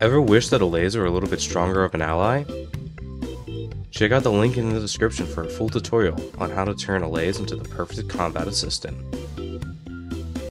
Ever wish that Allays were a little bit stronger of an ally? Check out the link in the description for a full tutorial on how to turn Allays into the perfect combat assistant.